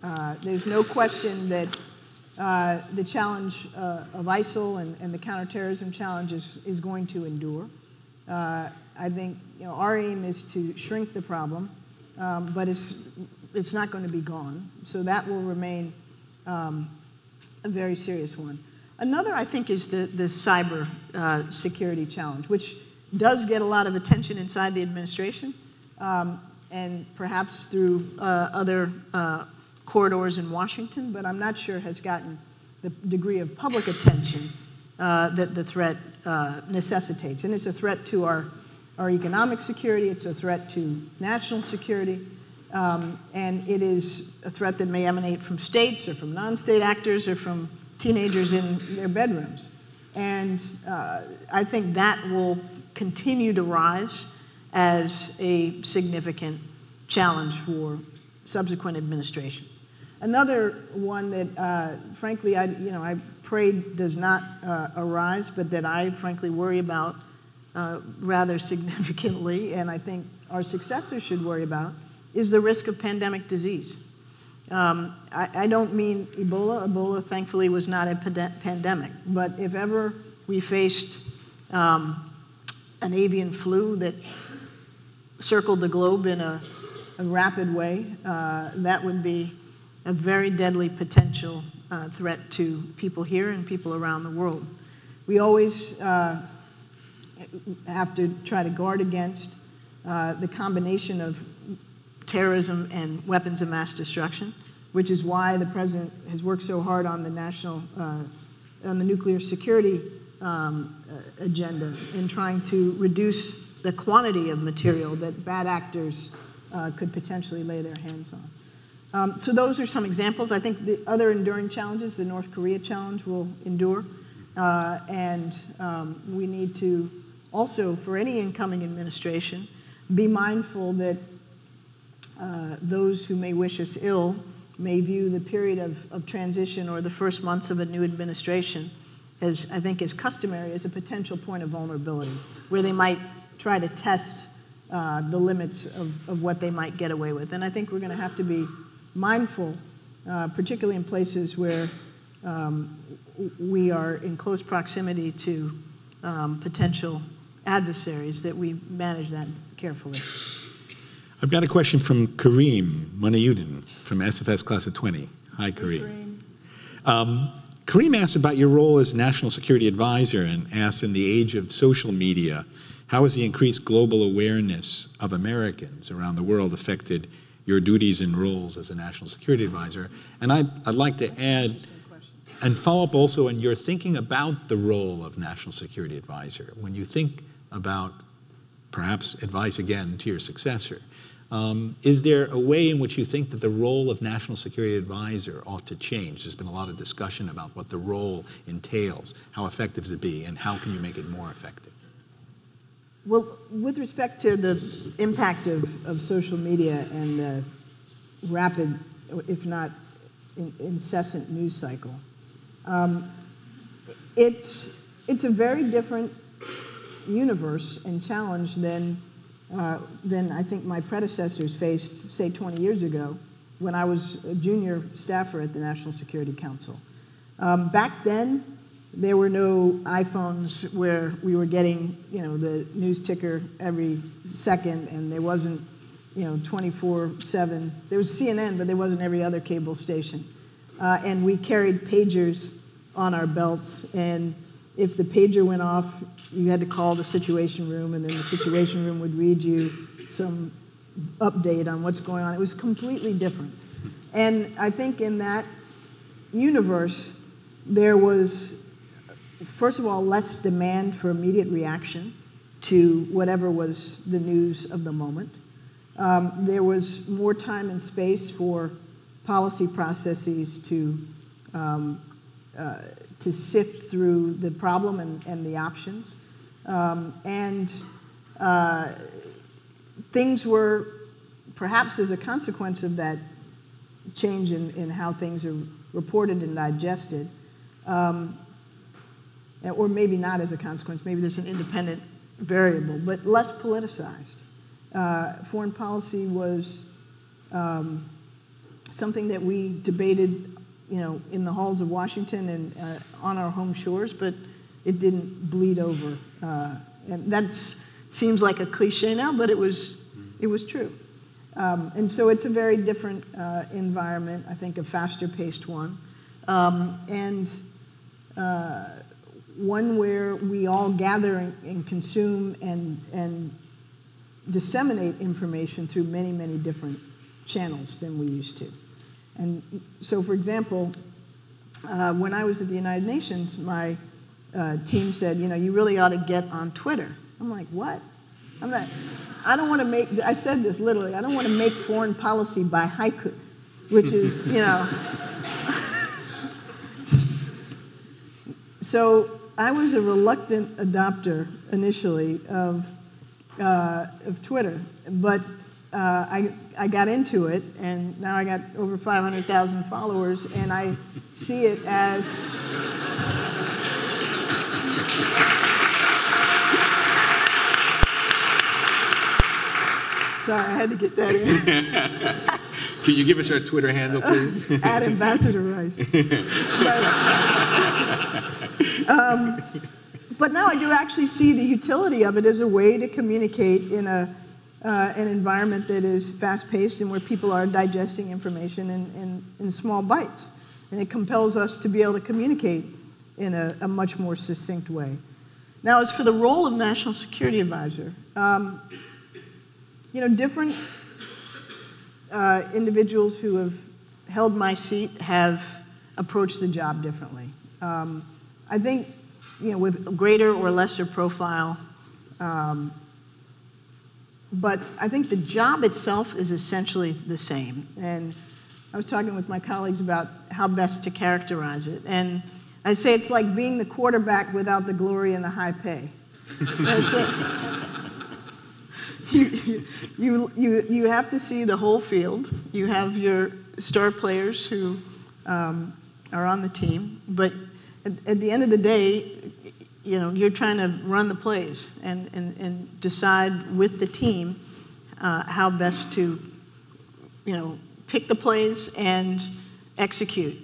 Uh, there's no question that uh, the challenge uh, of ISIL and, and, the counterterrorism challenge is, is going to endure. Uh, I think you know, our aim is to shrink the problem, um, but it's, it's not going to be gone. So that will remain um, a very serious one. Another, I think, is the, the cyber uh, security challenge, which does get a lot of attention inside the administration um, and perhaps through uh, other uh, corridors in Washington, but I'm not sure has gotten the degree of public attention uh, that the threat uh, necessitates. And it's a threat to our, our economic security, it's a threat to national security, um, and it is a threat that may emanate from states or from non state actors or from teenagers in their bedrooms. And uh, I think that will continue to rise as a significant challenge for subsequent administrations. another one that, uh, frankly, I, you know, I prayed does not uh, arise, but that I frankly worry about uh, rather significantly, and I think our successors should worry about, is the risk of pandemic disease. Um, I, I, don't mean Ebola. Ebola, thankfully, was not a pandemic. But if ever we faced um, an avian flu that circled the globe in a, a rapid way, uh, that would be a very deadly potential uh, threat to people here and people around the world. We always uh, have to try to guard against uh, the combination of terrorism and weapons of mass destruction, which is why the president has worked so hard on the national, uh, on the nuclear security um, agenda in trying to reduce the quantity of material that bad actors uh, could potentially lay their hands on. Um, so those are some examples. I think the other enduring challenges, the North Korea challenge will endure. Uh, and um, we need to also, for any incoming administration, be mindful that uh, those who may wish us ill may view the period of, of transition or the first months of a new administration as, I think, is customary as a potential point of vulnerability, where they might try to test uh, the limits of, of what they might get away with. And I think we're going to have to be mindful, uh, particularly in places where um, we are in close proximity to um, potential adversaries, that we manage that carefully. I've got a question from Kareem Monayudin from SFS Class of 20. Hi, Kareem. Kareem. Um, Kareem asked about your role as National Security Advisor and asks in the age of social media, how has the increased global awareness of Americans around the world affected your duties and roles as a National Security Advisor? And I'd, I'd like to add and follow up also on your thinking about the role of National Security Advisor. When you think about perhaps advice again to your successor, um, is there a way in which you think that the role of National Security Advisor ought to change? There's been a lot of discussion about what the role entails. How effective is it be, and how can you make it more effective? Well, with respect to the impact of, of social media and the rapid, if not in, incessant news cycle, um, it's, it's a very different universe and challenge than uh, than I think my predecessors faced, say, 20 years ago when I was a junior staffer at the National Security Council. Um, back then, there were no iPhones where we were getting, you know, the news ticker every second, and there wasn't, you know, 24/7. There was CNN, but there wasn't every other cable station. Uh, and we carried pagers on our belts, and if the pager went off, you had to call the situation room, and then the situation room would read you some update on what's going on. It was completely different. And I think in that universe, there was, first of all, less demand for immediate reaction to whatever was the news of the moment. Um, there was more time and space for policy processes to um, uh, to sift through the problem and, and the options. Um, and uh, things were, perhaps as a consequence of that change in, in how things are reported and digested, um, or maybe not as a consequence, maybe there's an independent variable, but less politicized. Uh, foreign policy was um, something that we debated you know, in the halls of Washington and uh, on our home shores, but it didn't bleed over. Uh, and that seems like a cliche now, but it was, it was true. Um, and so it's a very different uh, environment, I think a faster paced one. Um, and uh, one where we all gather and, and consume and, and disseminate information through many, many different channels than we used to. And so, for example, uh, when I was at the United Nations, my uh, team said, you know, you really ought to get on Twitter. I'm like, what? I'm not, I don't want to make, I said this literally, I don't want to make foreign policy by haiku, which is, you know. so I was a reluctant adopter initially of, uh, of Twitter, but uh, I, I got into it, and now I got over 500,000 followers, and I see it as. Sorry, I had to get that in. Can you give us our Twitter handle, please? At Ambassador Rice. but, um, but now I do actually see the utility of it as a way to communicate in a, uh, an environment that is fast paced and where people are digesting information in, in, in, small bites. And it compels us to be able to communicate in a, a much more succinct way. Now, as for the role of National Security Advisor, um, you know, different uh, individuals who have held my seat have approached the job differently. Um, I think, you know, with greater or lesser profile, um, but I think the job itself is essentially the same. And I was talking with my colleagues about how best to characterize it. And I'd say it's like being the quarterback without the glory and the high pay. you, you, you, you have to see the whole field. You have your star players who um, are on the team, but at, at, the end of the day, you know, you're trying to run the plays and, and, and decide with the team uh, how best to, you know, pick the plays and execute.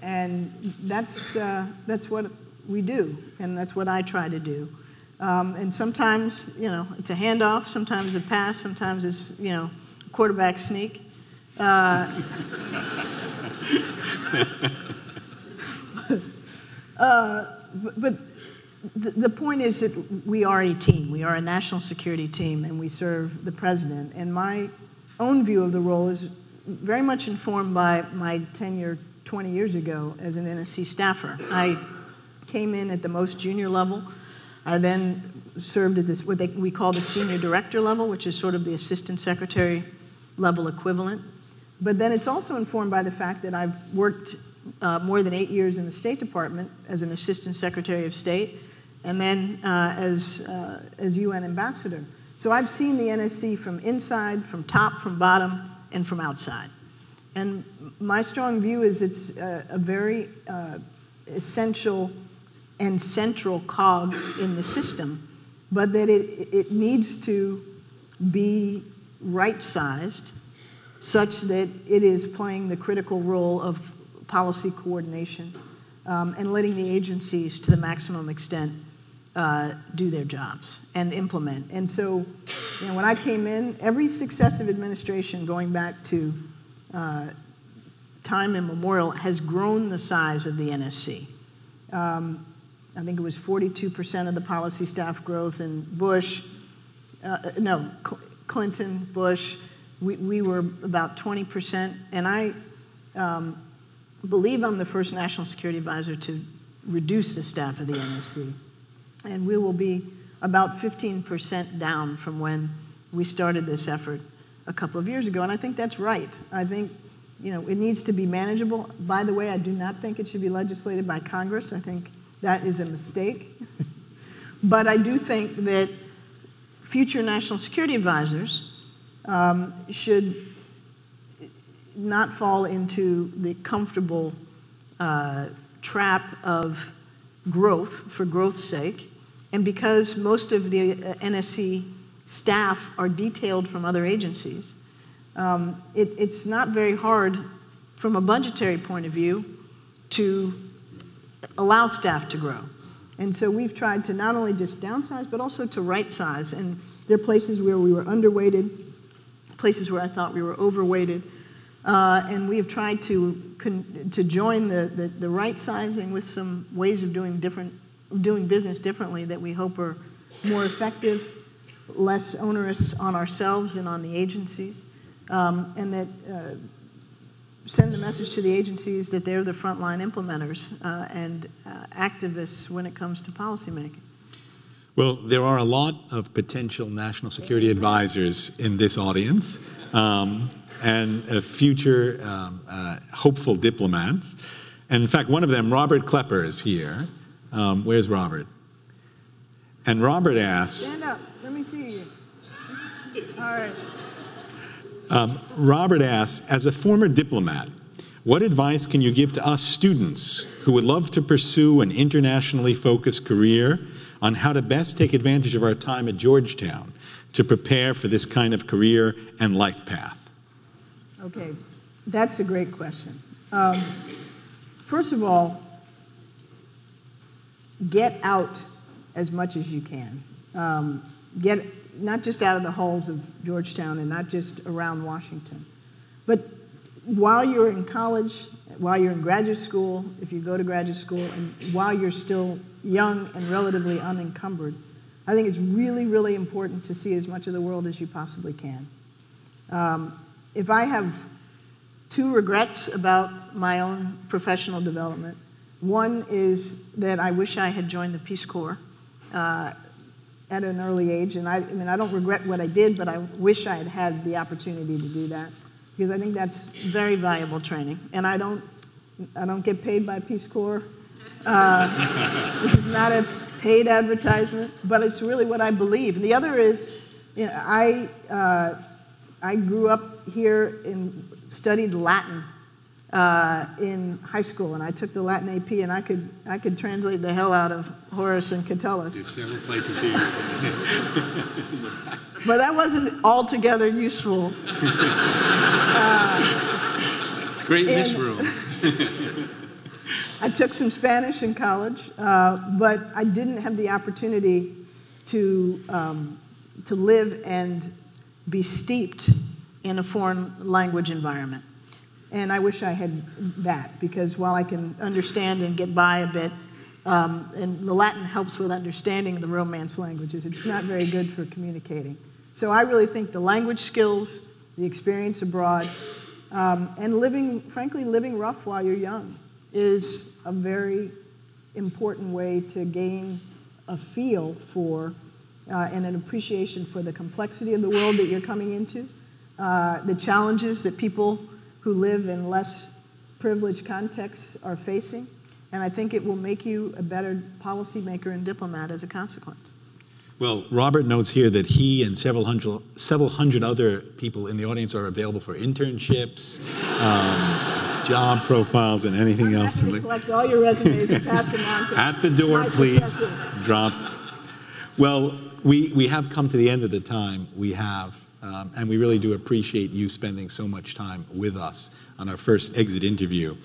And that's, uh, that's what we do, and that's what I try to do. Um, and sometimes, you know, it's a handoff, sometimes a pass, sometimes it's, you know, quarterback sneak. Uh, uh, but, but the, the point is that we are a team. We are a national security team, and we serve the president. And my own view of the role is very much informed by my tenure 20 years ago as an NSC staffer. I came in at the most junior level. I then served at this, what they, we call the senior director level, which is sort of the assistant secretary level equivalent. But then it's also informed by the fact that I've worked uh, more than eight years in the State Department as an assistant secretary of state, and then uh, as, uh, as UN ambassador. So I've seen the NSC from inside, from top, from bottom, and from outside. And my strong view is it's a, a very uh, essential and central cog in the system, but that it, it needs to be right sized such that it is playing the critical role of policy coordination um, and letting the agencies, to the maximum extent, uh, do their jobs and implement. And so, you know, when I came in, every successive administration going back to uh, time immemorial has grown the size of the NSC. Um, I think it was 42% of the policy staff growth in Bush, uh, no, Cl- Clinton, Bush. We, we were about 20%. And I um, believe I'm the first national security advisor to reduce the staff of the NSC. And we will be about 15% down from when we started this effort a couple of years ago. And I think that's right. I think you know, it needs to be manageable. By the way, I do not think it should be legislated by Congress. I think that is a mistake. but I do think that future national security advisors um, should not fall into the comfortable uh, trap of growth for growth's sake. And because most of the uh, NSC staff are detailed from other agencies, um, it, it's not very hard from a budgetary point of view to allow staff to grow. And so we've tried to not only just downsize, but also to right size. And there are places where we were underweighted, places where I thought we were overweighted. Uh, and we have tried to, to join the, the, the, right sizing with some ways of doing, different, doing business differently that we hope are more effective, less onerous on ourselves and on the agencies, um, and that uh, send the message to the agencies that they're the frontline implementers uh, and uh, activists when it comes to policymaking. Well, there are a lot of potential national security advisors in this audience um, and future um, uh, hopeful diplomats. And in fact, one of them, Robert Klepper, is here. Um, where's Robert? And Robert asks Stand up. Let me see you. All right. Um, Robert asks, as a former diplomat, what advice can you give to us students who would love to pursue an internationally focused career on how to best take advantage of our time at Georgetown to prepare for this kind of career and life path? Okay, that's a great question. Um, first of all, get out as much as you can. Um, get not just out of the halls of Georgetown and not just around Washington, but while you're in college, while you're in graduate school, if you go to graduate school, and while you're still young and relatively unencumbered, I think it's really, really important to see as much of the world as you possibly can. Um, if I have two regrets about my own professional development, one is that I wish I had joined the Peace Corps uh, at an early age, and I, I mean I don't regret what I did, but I wish I had had the opportunity to do that because I think that's very valuable training. And I don't, I don't get paid by Peace Corps. Uh, this is not a paid advertisement, but it's really what I believe. And the other is, you know, I, uh, I grew up here and studied Latin uh, in high school, and I took the Latin AP, and I could, I could translate the hell out of Horace and Catullus. There's several places here. but that wasn't altogether useful. Uh, it's great in this room. I took some Spanish in college, uh, but I didn't have the opportunity to, um, to live and be steeped in a foreign language environment. And I wish I had that because while I can understand and get by a bit, um, and the Latin helps with understanding the Romance languages, it's not very good for communicating. So I really think the language skills, the experience abroad, um, and living, frankly, living rough while you're young is a very important way to gain a feel for uh, and an appreciation for the complexity of the world that you're coming into, uh, the challenges that people who live in less privileged contexts are facing. And I think it will make you a better policymaker and diplomat as a consequence. Well, Robert notes here that he and several hundred, several hundred other people in the audience are available for internships, um, job profiles, and anything I'm else. Collect all your resumes and pass them on to At the door, please. Drop. Well, we, we have come to the end of the time we have um, and we really do appreciate you spending so much time with us on our first exit interview.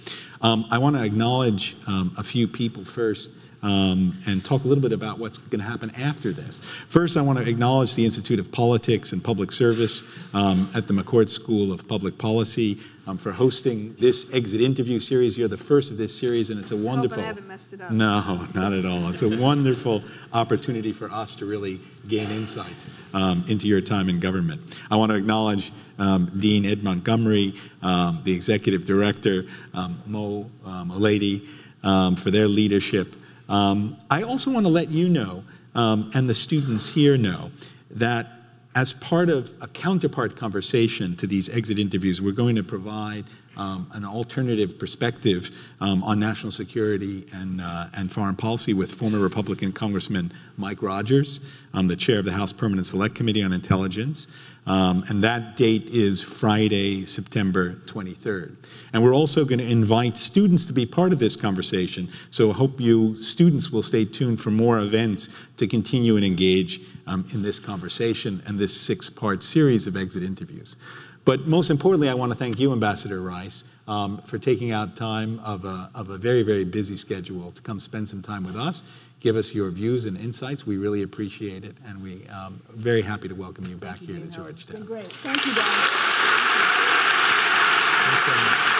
Um, I want to acknowledge um, a few people first. Um, and talk a little bit about what's going to happen after this. First, I want to acknowledge the Institute of Politics and Public Service um, at the McCourt School of Public Policy um, for hosting this exit interview series. You're the first of this series, and it's a wonderful. I haven't messed it up. No, not at all. It's a wonderful opportunity for us to really gain insights um, into your time in government. I want to acknowledge um, Dean Ed Montgomery, um, the executive director, um, Mo um, Elleithee, um, for their leadership. I also want to let you know, and the students here know, that as part of a counterpart conversation to these exit interviews, we're going to provide um, an alternative perspective um, on national security and, uh, and foreign policy with former Republican Congressman Mike Rogers, um, the chair of the House Permanent Select Committee on Intelligence. Um, and that date is Friday, September 23rd. And we're also going to invite students to be part of this conversation. So I hope you students will stay tuned for more events to continue and engage um, in this conversation and this six-part series of exit interviews. But most importantly, I want to thank you, Ambassador Rice, um, for taking out time of a, of a very, very busy schedule to come spend some time with us, give us your views and insights. We really appreciate it, and we um, very happy to welcome you back Thank here Dean to Georgetown. It's been great. Thank you, Don. Thanks so much.